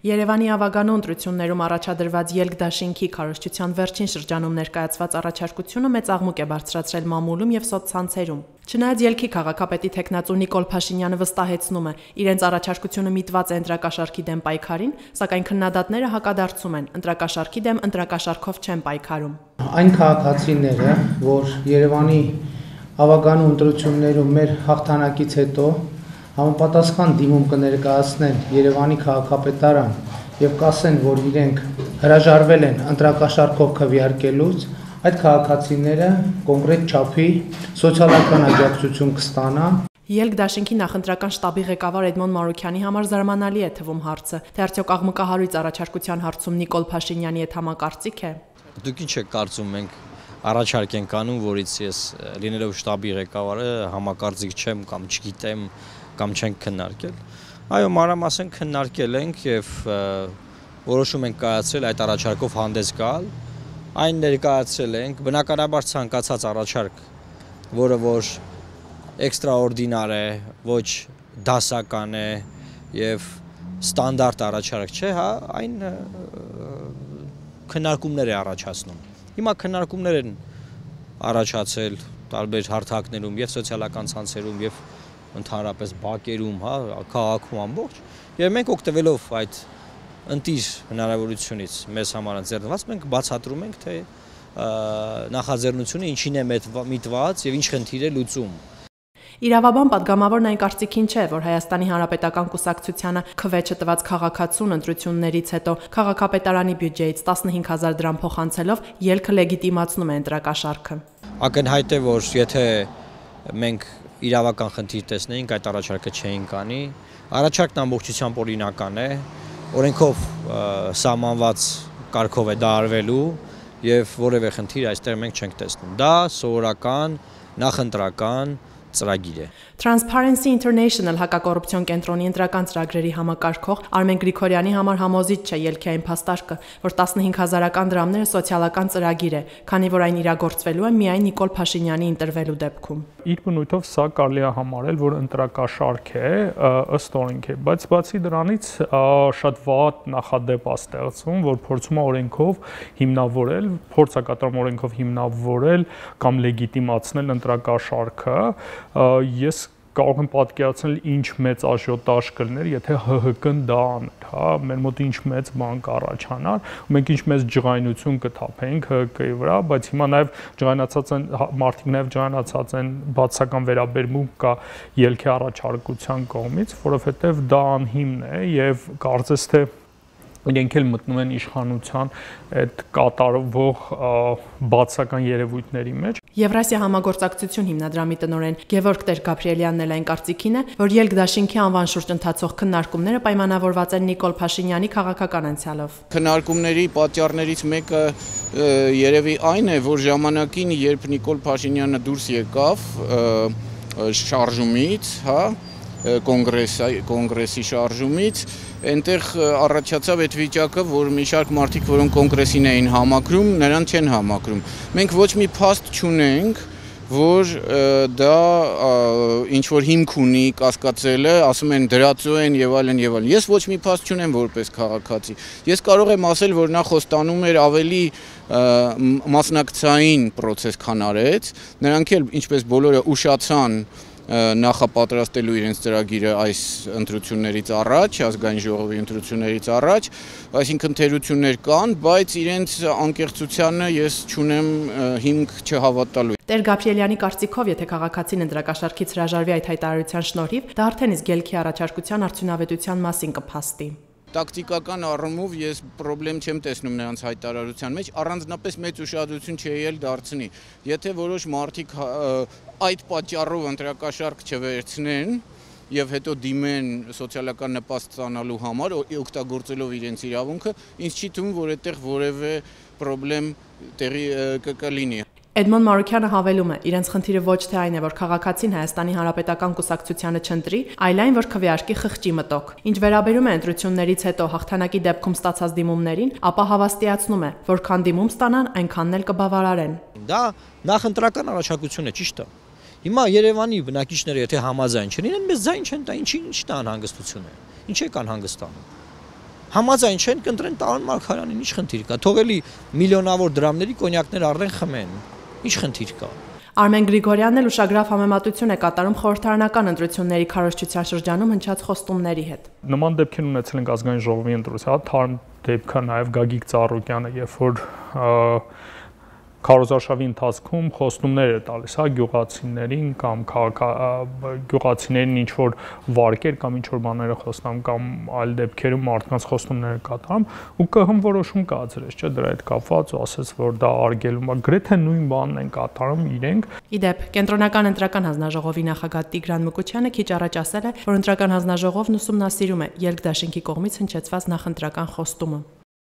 Երևանի ավագանու ընտրություններում առաջադրված ելք դաշինքի քարոշչության վերջին շրջանում ներկայացված առաջարկությունը մեծ աղմուկ է բարձրացրել մամուլում եւ սոցցանցերում։ Չնայած ելքի քաղաքապետի տեխնացու Նիկոլ Փաշինյանը վստահեցնում է, իրենց առաջարկությունը միտված է ընտրակաշարքի դեմ պայքարին, սակայն քննադատները հակադարձում են, ընտրակաշարքի դեմ ընտրակաշարքով չեն պայքարում։ Այն քաղաքացիները, որ Երևանի ավագանու ընտրություններում մեր հաղթանակից հետո համապատասխան դիմում կներկայացնեն Երևանի քաղաքապետարան եւ կասեն, որ իրենք հրաժարվել են ընտրակաշարքով քվեարկելուց, այդ քաղաքացիները կոնկրետ չափի սոցիալական աջակցություն կստանան Ելք դաշինքի նախընտրական շտաբի ղեկավար Էդմոն Մարուկյանի համար զարմանալի է թվում հարցը, թե արդյոք աղմկահարույց առաջարկության հարցում Նիկոլ Փաշինյանի հետ համակարծիք է։ Դուք ինչ եք կարծում մենք առաջարկ ենք անում, որից ես լինելով շտաբի ղեկավարը համակարծիք չեմ կամ չգիտեմ կամ չենք քննարկել։ Այո, մանրամասն քննարկել ենք եւ որոշում ենք կայացրել այդ առաջարկով հանդես գալ։ Այն ներկայացրել ենք բնականաբար ցանկացած առաջարկ, որը որ էքստրաորդինար է, ոչ դասական է եւ ստանդարտ առաջարկ չէ, հա, այն քննարկումներ է առաջացնում։ Հիմա քննարկումներ են առաջացել տարբեր հարթակներում եւ սոցիալական ցանցերում եւ ընդհանրապես բակերում, հա, քաղաքում ամբողջ։ Եվ մենք օգտվելով այդ ընտիր հնարավորությունից մեզ համար ընձեռնված մենք բացատրում ենք թե նախաձեռնությունը ինչին է միտված եւ ինչ խնդիր է լուծում։ Իրավաբան падգամավորն այն կարծիքին չէ, որ Հայաստանի Հանրապետական կուսակցությանը քվեճը տված քաղաքացուն ընտրություններից հետո քաղաքապետարանի բյուջեից 15000 դրամ փոխանցելով ելքը լեգիտիմացնում է ընտրակաշարքը։ Ակնհայտ է, որ եթե մենք իրավական խնդիր տեսնեինք, այդ առաջարկը չէինք անի։ Առաջարկն ամբողջությամբ օրինական է, օրենքով սահմանված կարգով է դա արվելու եւ որևէ խնդիր այստեղ մենք չենք տեսնում։ Դա սովորական նախընտրական ծրագիր է։ Transparency International հակակոռուպցիոն կենտրոնի ընտրական ծրագրերի համակարգող Արմեն Գրիգորյանի համար համոզիչ չէ ելքի այն փաստարկը, որ 15000-ական դրամները սոցիալական ծրագիր է, քանի որ այն իրագործվելու է միայն Նիկոլ Փաշինյանի ընտրվելու դեպքում։ Իր բնույթով սա կարելի է համարել, որ ընտրակաշարք է, ըստ օրենքի, բայց բացի դրանից շատ վատ նախադեպ է ստեղծվում, որ փորձում է օրենքով հիմնավորել, փորձ է կատարում օրենքով հիմնավորել կամ լեգիտիմացնել ընտրակաշարքը, ես կարող եմ պատկերացնել ինչ մեծ աժիոտաժ կլներ, եթե ՀՀԿ-ն դա աներ, հա, մեր մոտ ինչ մեծ բան կառաջանար, մենք ինչ մեծ ջղայնություն կթափենք ՀՀԿ-ի վրա, բայց հիմա նաև ջղայնացած են հա, մարդիկ նաև ջղայնացած են բացական վերաբերմունք կա ելքի առաջարկության կողմից, որովհետև դա անհիմն է եւ կարծես թե իրենք էլ մտնում են իշխանության այդ կատարվող բացական երևույթների մեջ։ Եվրասիա համագործակցություն հիմնադրամի տնօրեն Գևորգ Տեր-Գաբրիելյանն էլ այն կարծիքին է, որ ելք դաշինքի անվան շուրջ ընթացող քննարկումները պայմանավորված են Նիկոլ Փաշինյանի քաղաքական անցյալով։ Քննարկումների պատճառներից մեկը երևի այն է, որ ժամանակին, երբ Նիկոլ Փաշինյանը դուրս եկավ շարժումից, հա, կոնգրեսի կոնգրեսի շարժումից այնտեղ առաջացավ այդ վիճակը, որ մի շարք մարդիկ, որոնք կոնգրեսին էին համակրում, նրան չեն համակրում։ Մենք ոչ մի փաստ չունենք, որ դա ինչ որ հիմք ունի կասկածելը, ասում են դրածո են եւ այլն եւ այլն։ Ես ոչ մի փաստ չունեմ որպես քաղաքացի։ Ես կարող եմ ասել, որ նա խոստանում էր ավելի մասնակցային process քան արեց։ Նրանք էլ ինչպես բոլորը ուշացան նախապատրաստելու իրենց ծրագիրը այս ընտրություններից առաջ, ազգային ժողովի ընտրություններից առաջ, այսինքն թերություններ կան, բայց իրենց անկեղծությանը ես չունեմ հիմք չհավատալու։ Տեր Գաբրիելյանի կարծիքով, եթե քաղաքացին ընտրակաշարքից հրաժարվի այդ հայտարարության շնորհիվ, դա արդեն իսկ ելքի առաջարկության արդյունավետության մասին կփաստի տակտիկական առումով ես խնդրեմ չեմ տեսնում նրանց հայտարարության մեջ, առանձնապես մեծ ուշադրություն չի ել դարձնի։ Եթե որոշ մարդիկ այդ պատճառով ընտրակաշարք չվերցնեն եւ հետո դիմեն սոցիալական նպաստ ստանալու համար օգտագործելով իրենց իրավունքը, ինձ չի թվում, որ այդտեղ որևէ խնդրեմ տեղի կլինի։ Էդմոն Մարուկյանը հավելում է, իրենց խնդիրը ոչ թե այն է, որ քաղաքացին Հայաստանի Հանրապետական կուսակցությանը չընտրի, այլ այն, որ քվեարկի խղճի մտոք։ Ինչ վերաբերում է ընտրություններից հետո հաղթանակի դեպքում ստացած դիմումներին, ապա հավաստիացնում է, որքան դիմում ստանան, այնքանն էլ կբավարարեն։ Դա նախընտրական առաջարկություն է, ճիշտ է։ Հիմա Երևանի բնակիչները եթե համաձայն չեն, իրեն մեզ ձայն չեն տա, ինչի՞ ինչ տան հանգստությունը։ Ինչ է կան հանգստանում։ Համաձայն չեն կընտրեն Տարոն Մարգարյանին, ի՞նչ խնդիր կա։ Թողելի միլիոնավոր դրամների կոնյակներ առեն խմեն։ Ինչ խնդիր կա։ Արմեն Գրիգորյանն էլ ուշագրավ համեմատություն է կատարում խորհրդարանական ընտրությունների քարոշչության շրջանում հնչած խոստումների հետ։ Նման դեպքեր ունեցել ենք ազգային ժողովի ընտրության, թարմ դեպքը նաև Գագիկ Ծառուկյանը, երբ որ քարոզարշավի ընթացքում խոստումներ է տալիս, հա, գյուղացիներին կամ գյուղացիներին ինչ որ վարկեր կամ ինչ որ բաները խոստամ կամ այլ դեպքերում մարդկանց խոստումներ կատարում ու ԿՀՄ որոշում կայացրեց, չէ, դրա հետ կապված ու ասաց, որ դա արգելում է, գրեթե նույն բանն են կատարում իրենք։ Իդեպ, կենտրոնական ընտրական հանձնաժողովի նախագահ Տիգրան Մկուչյանը քիչ առաջ ասել է, որ ընտրական հանձնաժողովն ուսումնասիրում է Ելք դաշինքի կողմից հնչեցված նախընտրական խոստումը։